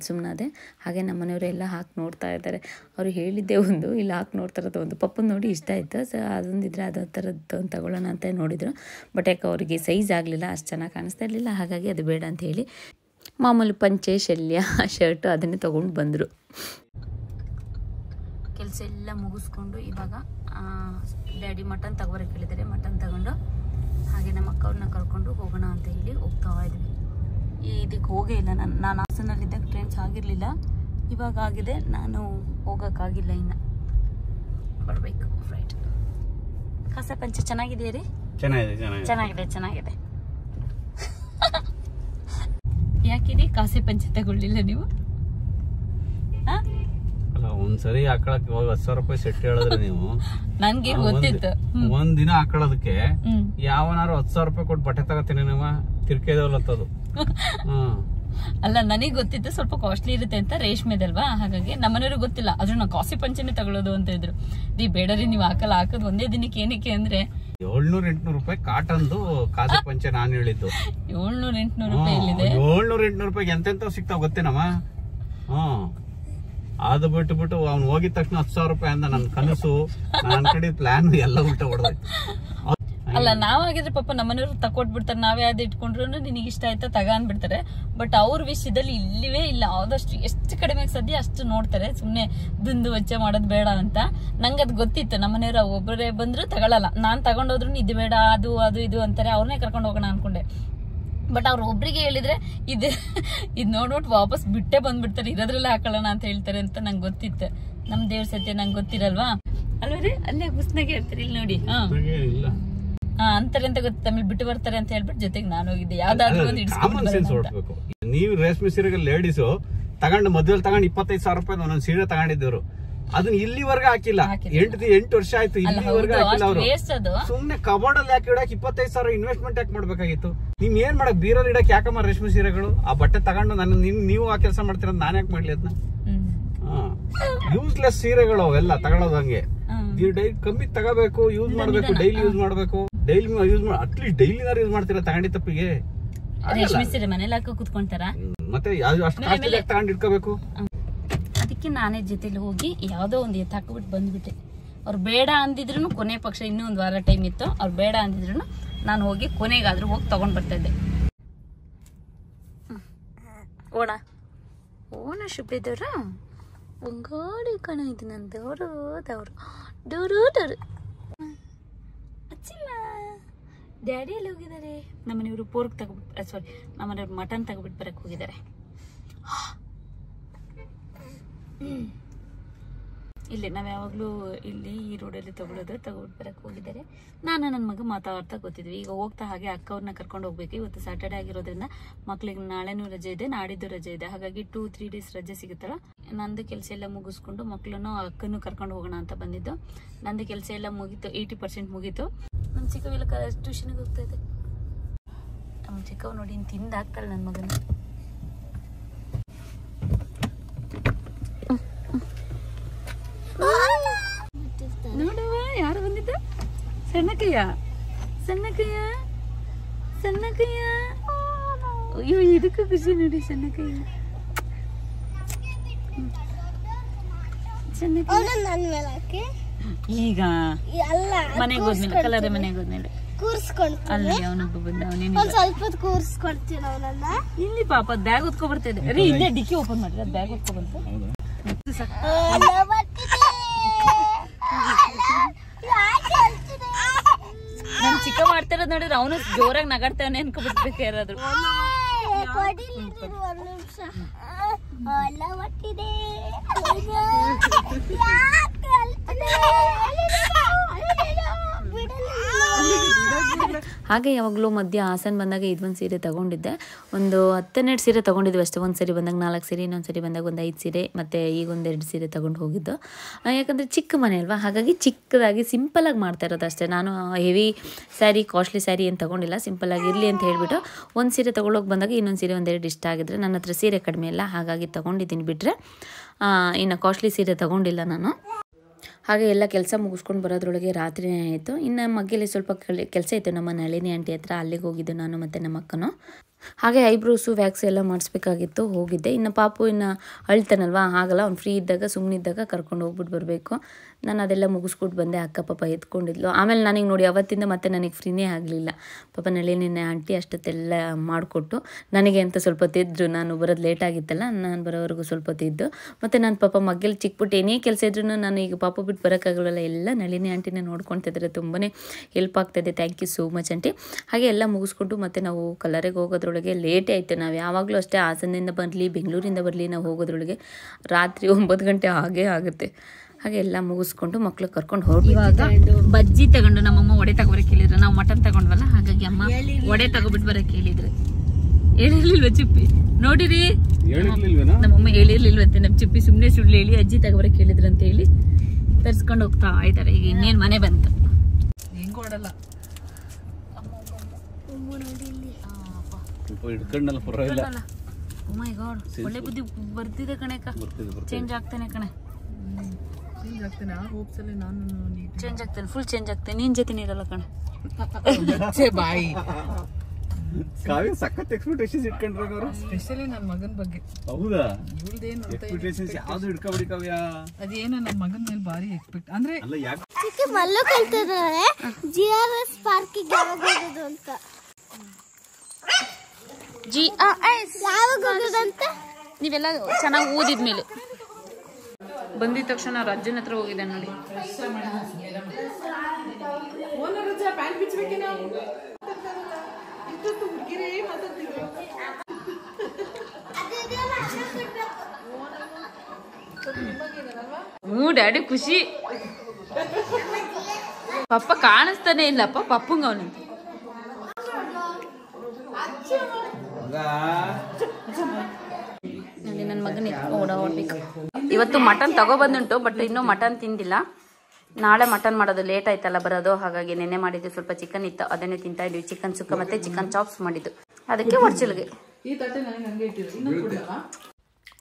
ಸುಮ್ಮನಾದೆ ಹಾಗೆ ನಮ್ಮ ಮನೆಯವರೆಲ್ಲ ಹಾಕಿ ನೋಡ್ತಾ ಇದ್ದಾರೆ. ಅವರು ಹೇಳಿದ್ದೆ ಒಂದು, ಇಲ್ಲಿ ಹಾಕಿ ನೋಡ್ತಾ ಒಂದು. ಪಪ್ಪನ ನೋಡಿ ಇಷ್ಟ ಆಯಿತು. ಸೊ, ಅದೊಂದಿದ್ರೆ ಅದೋ ಥರದ್ದು ಒಂದು ತಗೊಳ್ಳೋಣ ಅಂತ ನೋಡಿದರು. ಬಟ್ ಯಾಕೆ ಅವರಿಗೆ ಸೈಜ್ ಆಗಲಿಲ್ಲ, ಅಷ್ಟು ಚೆನ್ನಾಗಿ ಕಾಣಿಸ್ತಾ ಇರಲಿಲ್ಲ. ಹಾಗಾಗಿ ಅದು ಬೇಡ ಅಂತ ಹೇಳಿ ಮಾಮೂಲಿ ಪಂಚೆ, ಶಲ್ಯ ಶರ್ಟು ಅದನ್ನೇ ತೊಗೊಂಡು ಬಂದರು. ಕೆಲಸ ಎಲ್ಲ ಮುಗಿಸ್ಕೊಂಡು ಇವಾಗ ಡ್ಯಾಡಿ ಮಟನ್ ತಗೋರಕ್ಕೆ ಹೇಳಿದ್ದಾರೆ ಮಟನ್ ತಗೊಂಡು ಹಾಗೆ ನಮ್ಮ ಅಕ್ಕವ್ರನ್ನ ಕರ್ಕೊಂಡು ಹೋಗೋಣ ಅಂತ ಹೇಳಿ ಹೋಗ್ತಾ ಇದ್ವಿ. ಇದಕ್ಕೆ ಹೋಗೇ ಇಲ್ಲ. ನಾನು ನಾನು ಹಾಸನಲ್ಲಿದ್ದಾಗ ಟ್ರೈನ್ಸ್ ಆಗಿರಲಿಲ್ಲ. ಇವಾಗ ಆಗಿದೆ. ನಾನು ಹೋಗೋಕ್ಕಾಗಿಲ್ಲ ಇನ್ನು. ಬರಬೇಕು ಫ್ಲೈಟ್ ಕಸ ಪಂಚ ಚೆನ್ನಾಗಿದೆಯಾ ರೀ? ಚೆನ್ನಾಗಿದೆ ಚೆನ್ನಾಗಿದೆ. ಚೆನ್ನಾಗಿದೆ ಚೆನ್ನಾಗಿದೆ. ಯಾಕಿರಿ ಕಾಸೆ ಪಂಚ ತಗೊಳ್ಳಿಲ್ಲ ನೀವು? ಆ? ಒಂದ್ಸರಿ ಹಾಕೊಳಕ್ ಹತ್ತು ಸಾವಿರ ರೂಪಾಯಿ ಸೆಟ್ ಹೇಳಿದ್ರೆ ನೀವು. ನನ್ಗೆ ಗೊತ್ತಿತ್ತು. ಒಂದ್ ದಿನ ಆಕಳದಕ್ಕೆ ಹ್ಮ್. ಯಾವನಾರು ಹತ್ತು ಸಾವಿರ ರೂಪಾಯಿ ಕೊಟ್ಟು ಬಟ್ಟೆ ತಗೋತೀನಿ ನೀವ ತಿರ್ಕೇದವ್ಲತ್ತದು ಹ್ಮ್ ಅಲ್ಲ ನನಗೆ ಗೊತ್ತಿತ್ತು ಸ್ವಲ್ಪ ಕಾಸ್ಟ್ಲಿ ಇರುತ್ತೆ ಅಂತ ರೇಷ್ಮೆದಲ್ವಾ? ಹಾಗಾಗಿ ನಮ್ಮನೆಯವ್ರು ಗೊತ್ತಿಲ್ಲ. ಆದ್ರೂ ನಾವು ಕಾಸಿ ಪಂಚನೆ ತಗೊಳ್ಳೋದು ಅಂತ ಇದ್ರು. ರೀ ಬೇಡರಿ ನೀವು ಹಾಕಲ್ಲ ಹಾಕೋದು ಒಂದೇ ದಿನಕ್ಕೆ ಏನಕ್ಕೆ ಅಂದ್ರೆ? ಏಳ್ನೂರ್ ಎಂಟ್ನೂರ್ ರೂಪಾಯಿ ಕಾಟನ್ದು ಕಾಸಿ ಪಂಚೆ ನಾನು ಹೇಳಿದ್ದು. ಏಳ್ನೂರ್ ಎಂಟ್ನೂರು ರೂಪಾಯಿ ಏಳ್ನೂರ್ ಎಂಟ್ನೂರ್ ರೂಪಾಯಿ ಎಂತೆಂತ ಸಿಗ್ತಾವ ಗೊತ್ತೇನಮ್ಮ? ಹ್ಮ್ ಅದು ಬಿಟ್ಟು ಬಿಟ್ಟು ಅವ್ನು ಹೋಗಿದ ತಕ್ಷಣ ಹತ್ತು ಸಾವಿರ ರೂಪಾಯಿ ಅಂದ ನನ್ನ ಕನಸು ನನ್ನ ಕಡೆ ಪ್ಲಾನ್ ಎಲ್ಲ ಉಲ್ಟ ಹೊಡೆದೈತೆ ಅಲ್ಲ ನಾವಾಗಿದ್ರೆ ಪಾಪ ನಮ್ಮನೆಯವ್ರು ತಕೊಟ್ಬಿಡ್ತಾರೆ. ನಾವೇ ಅದು ಇಟ್ಕೊಂಡ್ರು ನಿನಗೆ ಇಷ್ಟ ಆಯ್ತಾ ತಗ ಅನ್ಬಿಡ್ತಾರೆ. ಬಟ್ ಅವ್ರ ವಿಷಯದಲ್ಲಿ ಇಲ್ಲಿವೇ ಇಲ್ಲ. ಆದಷ್ಟು ಎಷ್ಟು ಕಡಿಮೆ ಸದ್ಯ ಅಷ್ಟು ನೋಡ್ತಾರೆ. ಸುಮ್ಮನೆ ದುಂದು ವೆಚ್ಚ ಮಾಡೋದು ಬೇಡ ಅಂತ. ನಂಗೆ ಅದು ಗೊತ್ತಿತ್ತು. ನಮ್ಮನೆಯವ್ರು ಒಬ್ಬರೇ ಬಂದ್ರು ತಗೊಳಲ್ಲ. ನಾನು ತಗೊಂಡೋದ್ರು ಇದು ಬೇಡ, ಅದು ಅದು, ಇದು ಅಂತಾರೆ. ಅವ್ರನ್ನೇ ಕರ್ಕೊಂಡು ಹೋಗೋಣ ಅನ್ಕೊಂಡೆ. ಬಟ್ ಅವ್ರು ಒಬ್ರಿಗೆ ಹೇಳಿದ್ರೆ ಇದು ಇದ್ ನೋಡ್ಬಿಟ್ಟು ವಾಪಸ್ ಬಿಟ್ಟೆ ಬಂದ್ಬಿಡ್ತಾರೆ ಇರೋದ್ರಲ್ಲೇ ಹಾಕೊಳ್ಳೋಣ ಅಂತ ಹೇಳ್ತಾರೆ ಅಂತ ನಂಗೆ ಗೊತ್ತಿತ್ತು. ನಮ್ ದೇವ್ರ ಸತ್ಯ ನಂಗೆ ಗೊತ್ತಿರಲ್ವಾ? ಅಲ್ವೇ ರೀ? ಅಲ್ಲೇ ಹುಸ್ನಾಗೆ ಇರ್ತಾರೆ ಇಲ್ಲಿ ನೋಡಿ. ಹಾ. ಹಾ ಅಂತಾರೆ ಅಂತ ಗೊತ್ತ ತಮಿಳ್ ಬಿಟ್ಟು ಬರ್ತಾರೆ ಅಂತ ಹೇಳ್ಬಿಟ್ಟು ಜೊತೆಗೆ ನಾನು ಹೋಗಿದ್ದೆ. ಯಾವ್ದಾದ್ರು ಒಂದು ಕಾಮನ್ ಇಡ್ಸ್ಕೊಂಡು ನೀವು ರೇಷ್ಮೆ ಸೀರೆಗೆ ಲೇಡೀಸು ತಗೊಂಡು ಮದ್ವೆಲ್ ತಗೊಂಡು ಇಪ್ಪತ್ತೈದು ಸಾವಿರ ರೂಪಾಯಿ ಒಂದೊಂದು ಸೀರೆ ತಗೊಂಡಿದ್ದವರು. ಅದನ್ನ ಇಲ್ಲಿವರೆಗೂ ಹಾಕಿಲ್ಲ. ಎಂಟು ಎಂಟು ವರ್ಷ ಆಯ್ತು ಇಲ್ಲಿವರೆಗೂ ಹಾಕಿಲ್ಲ ಅವರು. ಸುಮ್ನೆ ಕಬೋರ್ಡ್ ಅಲ್ಲಿ ಯಾಕೆ ಇಡಕ್ ಇಪ್ಪತ್ತೈದು ಸಾವಿರ ಇನ್ವೆಸ್ಟ್ಮೆಂಟ್ ಯಾಕೆ ಮಾಡ್ಬೇಕಾಗಿತ್ತು? ನೀವ್ ಏನ್ ಮಾಡಕ್ ಬೀರಲ್ಲಿ ಇಡಕ್ ಯಾಕಮ್ಮ ರೇಷ್ಮೆ ಸೀರೆಗಳು? ಆ ಬಟ್ಟೆ ತಗೊಂಡು ನನ್ನ ನಿಮ್ ನೀವು ಆ ಕೆಲಸ ಮಾಡ್ತೀರ ನಾನು ಯಾಕೆ ಮಾಡ್ಲಿ ಅದನ್ನ ಯೂಸ್ಲೆಸ್ ಸೀರೆಗಳು ಅವೆಲ್ಲ ತಗೊಳ್ಳೋದು ಹಂಗೆ. ನೀವು ಡೈಲಿ ಕಮ್ಮಿ ತಗೋಬೇಕು ಯೂಸ್ ಮಾಡ್ಬೇಕು ಡೈಲಿ ಯೂಸ್ ಮಾಡ್ಬೇಕು. ಡೈಲಿ ಯೂಸ್ ಮಾಡಿ ಅಟ್ಲೀಸ್ಟ್ ಡೈಲಿನಾರು ಯೂಸ್ ಮಾಡ್ತೀರಾ ತಗೊಂಡಿ ತಪ್ಪಿಗೆ? ಆಗಲ್ಲ. ರೇಷ್ಮೆ ಸೀರೆ ಮನೇಲಿ ಹಾಕೋ ಕುತ್ಕೊಂತಾರ? ಮತ್ತೆ ಅಷ್ಟು ತಗೊಂಡು ಇಟ್ಕೋಬೇಕು? ಅದಕ್ಕೆ ನಾನೇ ಜೊತೆಲಿ ಹೋಗಿ ಯಾವುದೋ ಒಂದು ಎತ್ತು ಹಾಕ್ಬಿಟ್ಟು ಬಂದ್ಬಿಟ್ಟೆ ಅವ್ರು ಬೇಡ ಅಂದಿದ್ರು ಕೊನೆ ಪಕ್ಷ ಇನ್ನೂ ಒಂದು ವಾರ ಟೈಮ್ ಇತ್ತು. ಅವ್ರು ಬೇಡ ಅಂದಿದ್ರು ನಾನು ಹೋಗಿ ಕೊನೆಗಾದ್ರೂ ಹೋಗಿ ತೊಗೊಂಡು ಬರ್ತಾ ಇದ್ದೆ. ಓಣ. ಓಣ ಶುಭ್ರಿದವ್ರ. ಒಂಗಾಡಿ ಕಣ ಇದು ನನ್ನ ದೇವರು ದೇವರು ಡೂರು ಡೂರು ಅಚ್ಚಿಲ್ಲ ಡ್ಯಾಡಿ ಎಲ್ಲಿ ಹೋಗಿದ್ದಾರೆ? ನಮ್ಮನೆಯವರು ಪೋರ್ಕ್ ತಗೊಬಿಟ್ಟು ಸಾರಿ ನಮ್ಮನೆಯವ್ರು ಮಟನ್ ತಗೊಬಿಟ್ಟು ಬರಕ್ಕೆ ಹೋಗಿದ್ದಾರೆ. ಇಲ್ಲಿ ನಾವು ಯಾವಾಗಲೂ ಇಲ್ಲಿ ಈ ರೋಡಲ್ಲಿ ತಗೊಳ್ಳೋದು ತಗೊಬಿಟ್ಟು ಬರಕ್ಕೆ ಹೋಗಿದ್ದಾರೆ. ನಾನು ನನ್ನ ಮಗ ಮಾತಾಡ್ತಾ ಗೊತ್ತಿದ್ವಿ. ಈಗ ಹೋಗ್ತಾ ಹಾಗೆ ಅಕ್ಕವ್ರನ್ನ ಕರ್ಕೊಂಡು ಹೋಗ್ಬೇಕು. ಇವತ್ತು ಸ್ಯಾಟರ್ಡೆ ಆಗಿರೋದ್ರಿಂದ ಮಕ್ಳಿಗೆ ನಾಳೆನೂ ರಜೆ ಇದೆ, ನಾಡಿದ್ದು ರಜೆ ಇದೆ. ಹಾಗಾಗಿ ಟೂ ತ್ರೀ ಡೇಸ್ ರಜೆ ಸಿಗುತ್ತಲ್ಲ, ನಂದು ಕೆಲಸ ಎಲ್ಲ ಮುಗಿಸ್ಕೊಂಡು ಮಕ್ಕಳನ್ನು ಅಕ್ಕನ್ನು ಕರ್ಕೊಂಡು ಹೋಗೋಣ ಅಂತ ಬಂದಿದ್ದು. ನಂದು ಕೆಲಸ ಎಲ್ಲ ಮುಗೀತು ಏಯ್ಟಿ ಪರ್ಸೆಂಟ್ ಮುಗೀತು. ನಮ್ಮ ಚಿಕ್ಕವೆಲ್ಲ ಟ್ಯೂಷನ್ಗೆ ಹೋಗ್ತಾ ಇದೆ ನಮ್ಮ ಚಿಕ್ಕವ್ ನೋಡಿ ಇನ್ನು ತಿಂದು ಹಾಕ್ತಾಳೆ ನನ್ನ ಮಗನ. ಸಣ್ಣಕಯ್ಯ. ಸಣ್ಣಕಯ್ಯ. ಸಣ್ಣಕಯ್ಯ. ಅಯ್ಯೋ ಇದಕ್ಕೂ ಖುಷಿ ನೋಡಿ ಸಣ್ಣಕಯ್ಯ. ಈಗ ಅಲ್ಲ ಮನೆಗೆ ಹೋದ್ಮೇಲೆ ಕಲರ್ ಮನೆಗೆ ಹೋದ್ಮೇಲೆ. ಕೂರ್ಸ್ಕೊಂತೀನಿ ಅಲ್ಲಿ ಅವನೊಬ್ಬ ಬಂದ ಸ್ವಲ್ಪ ಹೊತ್ತು ಕೂರ್ಸ್ಕೊಡ್ತೀನಿ ಅವನನ್ನ. ಇಲ್ಲಿ ಪಾಪ ಬ್ಯಾಗ್ ಹೊತ್ಕೊ ಇದೆ. ರೀ ಇಲ್ಲೇ ಡಿಕ್ಕಿ ಓಪನ್ ಮಾಡಿದ್ರೆ ಬ್ಯಾಗ್ ಹೊತ್ಕೊ ಮಾಡ್ತಿರೋದ್ ನೋಡಿದ್ರೆ ಅವನು ಜೋರಾಗಿ ನಗಾಡ್ತಾವನೆ ಅನ್ಕೊಬಿಡ್ಬೇಕು ಯಾರಾದ್ರು. ಹಾಗೆ ಯಾವಾಗಲೂ ಮಧ್ಯ ಹಾಸನ ಬಂದಾಗ ಇದೊಂದು ಸೀರೆ ತೊಗೊಂಡಿದ್ದೆ. ಒಂದು ಹತ್ತನ್ನೆರಡು ಸೀರೆ ತೊಗೊಂಡಿದ್ವಿ ಅಷ್ಟೇ. ಒಂದು ಸರಿ ಬಂದಾಗ ನಾಲ್ಕು ಸೀರೆ, ಇನ್ನೊಂದು ಸರಿ ಬಂದಾಗ ಒಂದು ಐದು ಸೀರೆ, ಮತ್ತು ಈಗ ಒಂದೆರಡು ಸೀರೆ ತೊಗೊಂಡು ಹೋಗಿದ್ದು. ಯಾಕಂದರೆ ಚಿಕ್ಕ ಮನೆ ಅಲ್ವಾ? ಹಾಗಾಗಿ ಚಿಕ್ಕದಾಗಿ ಸಿಂಪಲಾಗಿ ಮಾಡ್ತಾ ಇರೋದು ಅಷ್ಟೇ. ನಾನು ಹೆವಿ ಸ್ಯಾರಿ ಕಾಸ್ಟ್ಲಿ ಸ್ಯಾರಿ ಏನು ತೊಗೊಂಡಿಲ್ಲ. ಸಿಂಪಲಾಗಿ ಇರಲಿ ಅಂತ ಹೇಳಿಬಿಟ್ಟು ಒಂದು ಸೀರೆ ತೊಗೊಳೋಕೆ ಬಂದಾಗ ಇನ್ನೊಂದು ಸೀರೆ ಒಂದೆರಡು ಇಷ್ಟ ಆಗಿದ್ರೆ ನನ್ನ ಹತ್ರ ಸೀರೆ ಕಡಿಮೆ ಇಲ್ಲ. ಹಾಗಾಗಿ ತೊಗೊಂಡಿದ್ದೀನಿ ಬಿಟ್ಟರೆ ಇನ್ನು ಕಾಸ್ಟ್ಲಿ ಸೀರೆ ತೊಗೊಂಡಿಲ್ಲ ನಾನು. ಹಾಗೆ ಎಲ್ಲ ಕೆಲಸ ಮುಗಿಸ್ಕೊಂಡು ಬರೋದ್ರೊಳಗೆ ರಾತ್ರಿನೇ ಆಯಿತು. ಇನ್ನು ಮಗ್ಗಿಲಿ ಸ್ವಲ್ಪ ಕೆಲಸ ಇತ್ತು ನಮ್ಮ ನಳಿನಿ ಆಂಟಿ ಹತ್ರ, ಅಲ್ಲಿಗೆ ಹೋಗಿದ್ದು ನಾನು ಮತ್ತು ನಮ್ಮ ಅಕ್ಕನು. ಹಾಗೆ ಐಬ್ರೋಸು ವ್ಯಾಕ್ಸ್ ಎಲ್ಲ ಮಾಡಿಸ್ಬೇಕಾಗಿತ್ತು, ಹೋಗಿದ್ದೆ. ಇನ್ನು ಪಾಪು ಇನ್ನು ಅಳ್ತಾನಲ್ವಾ? ಆಗಲ್ಲ ಅವ್ನು ಫ್ರೀ ಇದ್ದಾಗ ಸುಮ್ಮನಿದ್ದಾಗ ಕರ್ಕೊಂಡು ಹೋಗ್ಬಿಟ್ಟು ಬರಬೇಕು. ನಾನು ಅದೆಲ್ಲ ಮುಗಿಸ್ಬಿಟ್ಟು ಬಂದೆ, ಅಕ್ಕ ಪಾಪ ಎತ್ಕೊಂಡಿದ್ಲು. ಆಮೇಲೆ ನನಗೆ ನೋಡಿ, ಅವತ್ತಿಂದ ಮತ್ತೆ ನನಗೆ ಫ್ರೀನೇ ಆಗಲಿಲ್ಲ. ಪಾಪ ನಿನ್ನೆ ಆಂಟಿ ಅಷ್ಟೊತ್ತೆಲ್ಲ ಮಾಡಿಕೊಟ್ಟು, ನನಗೆ ಅಂತ ಸ್ವಲ್ಪ ತಿದ್ರು, ನಾನು ಬರೋದು ಲೇಟ್ ಆಗಿತ್ತಲ್ಲ, ನಾನು ಬರೋವರೆಗೂ ಸ್ವಲ್ಪ ತಿದ್ದು ಮತ್ತು ನಾನು ಪಾಪ ಮಗ್ಗಲ್ಲಿ ಚಿಕ್ಕಪುಟ್ಟು ಏನೇ ಕೆಲಸ ಇದ್ರೂ ನಾನು ಈಗ ಪಾಪ ಬಿಟ್ಟು ಬರೋಕ್ಕಾಗಲ್ಲ ಎಲ್ಲ ನಳಿನಿ ಆಂಟಿನೇ ನೋಡ್ಕೊತಿದ್ರೆ ತುಂಬಾ ಹೆಲ್ಪ್ ಆಗ್ತಾಯಿದೆ thank you so much aunty ಹಾಗೆ ಎಲ್ಲ ಮುಗಿಸ್ಕೊಂಡು ಮತ್ತೆ ನಾವು ಕಲರಿಗೆ ಕಲ್ಲರಿಗೆ ಹೋಗೋದ್ರೊಳಗೆ ಲೇಟೇ ಆಯಿತು. ನಾವು ಯಾವಾಗಲೂ ಅಷ್ಟೇ ಹಾಸನದಿಂದ ಬರಲಿ ಬೆಂಗಳೂರಿಂದ ಬರಲಿ ನಾವು ಹೋಗೋದ್ರೊಳಗೆ ರಾತ್ರಿ ಒಂಬತ್ತು ಗಂಟೆ ಹಾಗೆ ಆಗುತ್ತೆ. ಹಾಗೆ ಎಲ್ಲ ಮುಗಿಸ್ಕೊಂಡು ಮಕ್ಳು ಕರ್ಕೊಂಡು ಹೋಗಿ. ಇವಾಗ ಬಜ್ಜಿ ತಗೊಂಡು ನಮ್ಮಮ್ಮ ಒಡೆ ತಗೋಬರಕ್ಕೆ ಹೇಳಿದ್ರು. ನಾವು ಮಟನ್ ತಗೊಂಡ್ವಲ್ಲ ಹಾಗಾಗಿ ಅಮ್ಮ ಒಡೆ ತಗೋಬಿಟ್ಟು ಬರಕ್ಕೆ ಹೇಳಿದ್ರು. ಹೇಳಿರ್ಲಿಲ್ವ ಚಿಪ್ಪಿ? ನೋಡಿರಿ? ನಮ್ಮಮ್ಮ ಹೇಳಿರ್ಲಿಲ್ವಂತೆ ನಮ್ಮ ಚಿಪ್ಪಿ ಸುಮ್ಮನೆ ಸುಳ್ಳು ಹೇಳಿ ಅಜ್ಜಿ ತಗೋಬರಕ್ಕೆ ಹೇಳಿದ್ರು ಅಂತ ಹೇಳಿ ತರ್ಸ್ಕೊಂಡು ಹೋಗ್ತಾ ಇದ್ದಾರೆ. ಈಗ ಇನ್ನೇನ್ ಮನೆ ಬಂತು. ಹಿಡ್ಕೊಂಡಲ್ಲ ಪರವಾಗಿಲ್ಲ ಓ ಮೈ ಗಾಡ್ ಒಳ್ಳೆ ಬುದ್ಧಿ ಬರ್ತಿದೆ ಕಣಕ್ಕ ಬರ್ತಿದೆ ಬರ್ತಿದೆ. ಚೇಂಜ್ ಆಗ್ತಾನೆ ಕಣೆ. ಚೇಂಜ್ ಆಗ್ತಾನೆ ಫುಲ್ ಚೇಂಜ್ ಆಗ್ತಾನೆ ನಿನ್ನ ಜೊತೆ ಇರಲ್ಲ ಕಣೆ. ಬಾಯಿ. ಕಾವ್ಯ ಸಖತ್ ಎಕ್ಸ್ಪೆಕ್ಟೇಷನ್ಸ್ ಇಟ್ಕೊಂಡ್ರೆ ಅವರು. ಸ್ಪೆಷಲಿ ನನ್ನ ಮಗನ ಬಗ್ಗೆ. ಹೌದಾ? ಇವಳ್ದೇನು ಎಕ್ಸ್ಪೆಕ್ಟೇಷನ್ಸ್ ಯಾವ್ದು ಇಟ್ಕೊಬಿಡಿ ಕಾವ್ಯ? ಅದೇನೋ ನನ್ನ ಮಗನ ಮೇಲೆ ಭಾರಿ ಎಕ್ಸ್ಪೆಕ್ಟ್ ಅಂದ್ರೆ ಅಲ್ಲ ಯಾಕೆ ಚಿಕ್ಕ ಮಲ್ಲು ಕಲ್ತಿದ್ದಾರೆ. ಜಿ ಆರ್ ಎಸ್ ಪಾರ್ಕಿಗೆ ಯಾವಾಗ ಹೋಗೋದು ಅಂತ. G S. ಹೋಗೋದಂತ ನೀವೆಲ್ಲ ಚೆನ್ನಾಗಿ ಓದಿದ್ಮೇಲೆ. ಬಂದಿದ ತಕ್ಷಣ ರಾಜ್ಯನ ಹತ್ರ ಹೋಗಿದೆ ನೋಡಿ. ಹ್ಞೂ ಡ್ಯಾಡಿ ಖುಷಿ. ಪಪ್ಪ ಕಾಣಿಸ್ತಾನೆ ಇಲ್ಲಪ್ಪ ಪಪ್ಪಂಗ ಅವನಂತ. ನೋಡಿ ನನ್ನ ಮಗನ ಓಡಾಡ್ಬೇಕು ಇವತ್ತು ಮಟನ್ ತಗೊಬಂದುಂಟು ಬಟ್ ಇನ್ನೂ ಮಟನ್ ತಿಂದಿಲ್ಲ. ನಾಳೆ ಮಟನ್ ಮಾಡೋದು ಲೇಟ್ ಆಯ್ತಲ್ಲ ಬರೋದು ಹಾಗಾಗಿ ನೆನ್ನೆ ಮಾಡಿದ್ದು ಸ್ವಲ್ಪ ಚಿಕನ್ ಇತ್ತು ಅದನ್ನೇ ತಿಂತಾ ಇದ್ವಿ. ಚಿಕನ್ ಸುಕ್ಕ ಮತ್ತೆ ಚಿಕನ್ ಚಾಪ್ಸ್ ಮಾಡಿದ್ದು. ಅದಕ್ಕೆ ಒಡ್ಚಿಲ್ಗೆ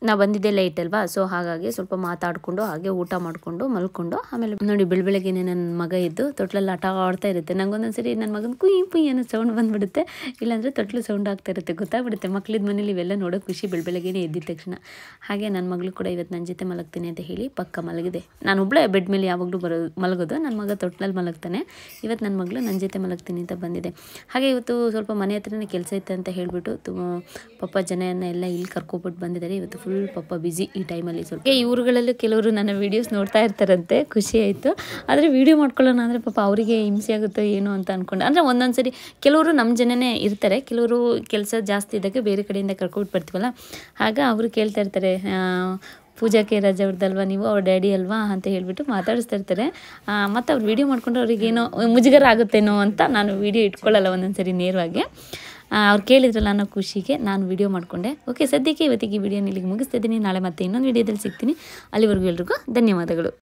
ನಾವು ಬಂದಿದ್ದೆ ಲೈಟ್ ಅಲ್ವಾ? ಸೊ ಹಾಗಾಗಿ ಸ್ವಲ್ಪ ಮಾತಾಡಿಕೊಂಡು, ಹಾಗೆ ಊಟ ಮಾಡಿಕೊಂಡು, ಮಲ್ಕೊಂಡು, ಆಮೇಲೆ ನೋಡಿ ಬೆಳ ಬೆಳಗ್ಗೆನೆ ನನ್ನ ಮಗ ಇದ್ದು, ತೊಟ್ಲಲ್ಲಿ ಆಟ ಆಡ್ತಾ ಇರುತ್ತೆ. ನಂಗೊಂದೊಂದು ನನ್ನ ಮಗನ ಕುಯ್, ಪುಯ್ ಅನ್ನೋ ಸೌಂಡ್ ಬಂದ್ಬಿಡುತ್ತೆ. ಇಲ್ಲಾಂದರೆ ತೊಟ್ಲು ಸೌಂಡ್ ಆಗ್ತಾ ಇರುತ್ತೆ, ಗೊತ್ತಾಗ್ಬಿಡುತ್ತೆ. ಮಕ್ಳಿದ ಮನೇಲಿ ಇವೆಲ್ಲ ನೋಡೋ ಖುಷಿ ಬೆಳ ಬೆಳಗ್ಗೆನೇ ಎದ್ದಿದ ತಕ್ಷಣ. ಹಾಗೆ ನನ್ನ ಮಗಳು ಕೂಡ ಇವತ್ತು ನನ್ನ ಜೊತೆ ಮಲಗ್ತೀನಿ ಅಂತ ಹೇಳಿ ಪಕ್ಕ ಮಲಗಿದೆ. ನಾನು ಒಬ್ಬಳೇ ಬೆಡ್ ಮೇಲೆ ಯಾವಾಗಲೂ ಬರೋ, ಮಲಗೋದು. ನನ್ನ ಮಗ ತೊಟ್ಲಲ್ಲಿ ಮಲಗ್ತಾನೆ. ಇವತ್ತು ನನ್ನ ಮಗಳು ನನ್ನ ಜೊತೆ ಮಲಗ್ತೀನಿ ಅಂತ ಬಂದಿದೆ. ಹಾಗೆ ಇವತ್ತು ಸ್ವಲ್ಪ ಮನೆ ಹತ್ರನೇ ಕೆಲಸ ಇತ್ತು ಅಂತ ಹೇಳಿಬಿಟ್ಟು ತುಂಬ ಪಪ್ಪ ಜನ ಎಲ್ಲ ಇಲ್ಲಿ ಕರ್ಕೊಬಿಟ್ಟು ಬಂದಿದ್ದಾರೆ. ಇವತ್ತು ಪಪ್ಪ ಬ್ಯುಸಿ ಈ ಟೈಮಲ್ಲಿ ಸ್ವಲ್ಪ ಈ ಊರುಗಳಲ್ಲೂ ಕೆಲವರು ನನ್ನ ವೀಡಿಯೋಸ್ ನೋಡ್ತಾ ಇರ್ತಾರಂತೆ. ಖುಷಿ ಆಯಿತು. ಆದರೆ ವೀಡಿಯೋ ಮಾಡ್ಕೊಳ್ಳೋಣ ಅಂದರೆ ಪಾಪ ಅವರಿಗೆ ಹಿಂಸೆ ಆಗುತ್ತೋ ಏನೋ ಅಂತ ಅಂದ್ಕೊಂಡು ಅಂದರೆ ಒಂದೊಂದು ಸರಿ ಕೆಲವರು ನಮ್ಮ ಜನನೇ ಇರ್ತಾರೆ. ಕೆಲವರು ಕೆಲಸ ಜಾಸ್ತಿ ಇದ್ದಾಗ ಬೇರೆ ಕಡೆಯಿಂದ ಕರ್ಕೊಬಿಟ್ಟು ಬರ್ತೀವಲ್ಲ? ಆಗ ಅವರು ಕೇಳ್ತಾ ಇರ್ತಾರೆ ಪೂಜಾ ಕೆ ರಾಜ ಅವ್ರದ್ದಲ್ವಾ ನೀವು? ಅವ್ರ ಡ್ಯಾಡಿ ಅಲ್ವಾ? ಅಂತ ಹೇಳಿಬಿಟ್ಟು ಮಾತಾಡಿಸ್ತಾ ಇರ್ತಾರೆ. ಮತ್ತು ಅವ್ರು ವೀಡಿಯೋ ಮಾಡ್ಕೊಂಡು ಅವ್ರಿಗೇನೋ ಮುಜುಗರ ಆಗುತ್ತೇನೋ ಅಂತ ನಾನು ವೀಡಿಯೋ ಇಟ್ಕೊಳ್ಳಲ್ಲ ಒಂದೊಂದು ಸರಿ ನೇರವಾಗಿ. ಅವ್ರು ಕೇಳಿದ್ರಲ್ಲ ಅನ್ನೋ ಖುಷಿಗೆ ನಾನು ವೀಡಿಯೋ ಮಾಡಿಕೊಂಡೆ. ಓಕೆ ಸದ್ಯಕ್ಕೆ ಇವತ್ತಿಗೆ ಈ ವಿಡಿಯೋನ ಇಲ್ಲಿಗೆ ಮುಗಿಸ್ತಿದ್ದೀನಿ ನಾಳೆ ಮತ್ತೆ ಇನ್ನೊಂದು ವಿಡಿಯೋದಲ್ಲಿ ಸಿಗ್ತೀನಿ. ಅಲ್ಲಿವರೆಗೂ ಎಲ್ರಿಗೂ ಧನ್ಯವಾದಗಳು.